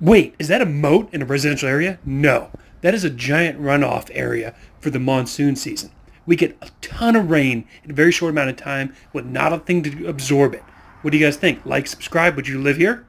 Wait, is that a moat in a residential area? No. That is a giant runoff area for the monsoon season. We get a ton of rain in a very short amount of time with not a thing to absorb it. What do you guys think? Like, subscribe. Would you live here?